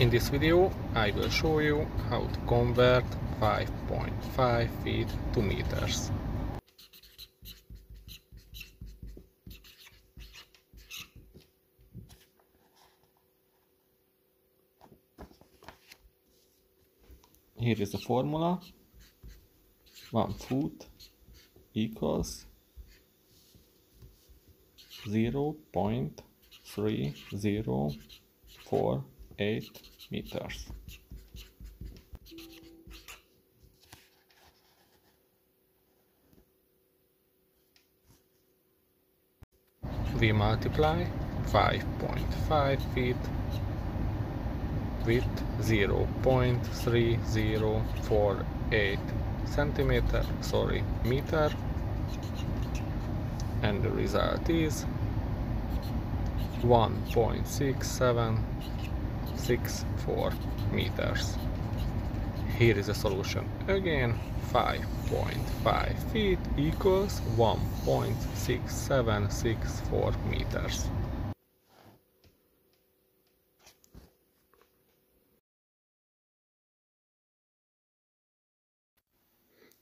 In this video I will show you how to convert 5.5 feet to meters. Here is the formula. 1 foot equals 0.3048 meters. We multiply 5.5 feet with 0.3048 centimeter sorry meter and the result is 1.6764 meters. Here is a solution again 5.5 feet equals 1.6764 meters.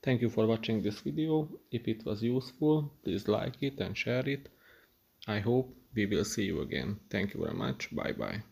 Thank you for watching this video. If it was useful, please like it and share it. I hope we will see you again. Thank you very much. Bye bye.